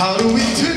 How do we do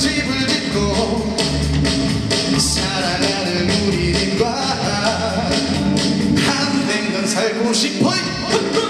집을 짓고 사랑하는 우리들과 한백년 살고 싶어요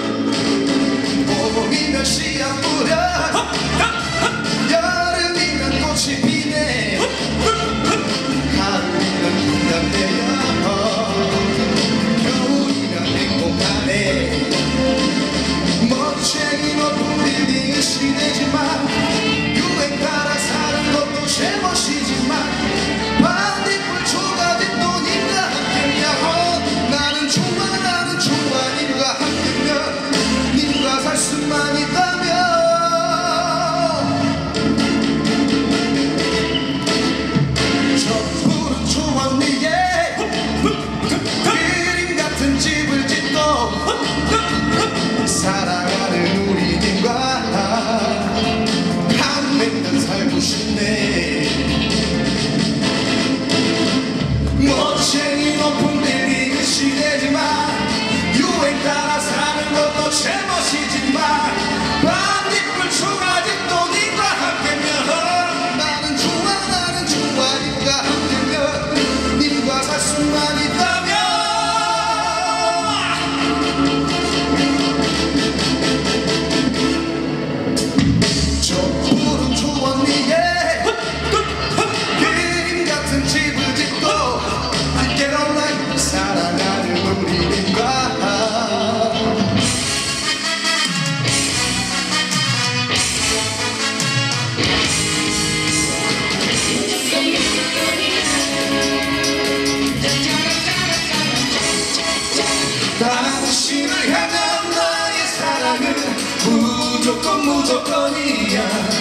사랑하 당신을 향한 나의 사랑은 무조건 무조건이야.